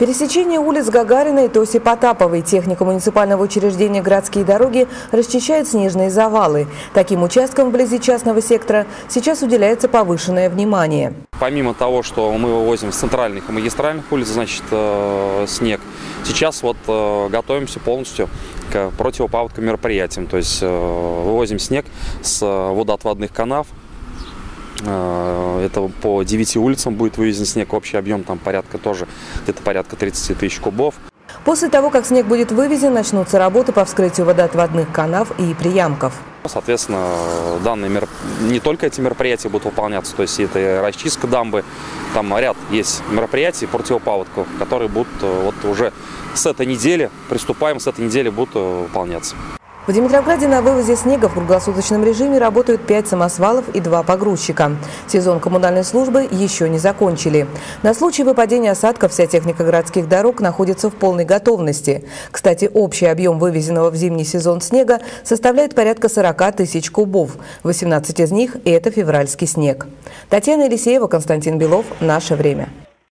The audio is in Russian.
Пересечение улиц Гагарина и Тоси Потаповой техника муниципального учреждения «Городские дороги» расчищает снежные завалы. Таким участкам вблизи частного сектора сейчас уделяется повышенное внимание. Помимо того, что мы вывозим с центральных и магистральных улиц, значит, э, снег, сейчас вот э, готовимся полностью к противопаводковым мероприятиям. То есть э, вывозим снег с водоотводных канав, это по 9 улицам будет вывезен снег. Общий объем там порядка тоже где-то порядка 30 тысяч кубов. После того, как снег будет вывезен, начнутся работы по вскрытию водоотводных канав и приямков. Соответственно, данные мер... не только эти мероприятия будут выполняться, то есть это и расчистка дамбы, там ряд есть мероприятий противопаводков, которые будут э, вот уже с этой недели, приступаем, с этой недели будут э, выполняться. В Димитровграде на вывозе снега в круглосуточном режиме работают 5 самосвалов и 2 погрузчика. Сезон коммунальной службы еще не закончили. На случай выпадения осадков вся техника городских дорог находится в полной готовности. Кстати, общий объем вывезенного в зимний сезон снега составляет порядка 40 тысяч кубов. 18 из них – это февральский снег. Татьяна Елисеева, Константин Белов. Наше время.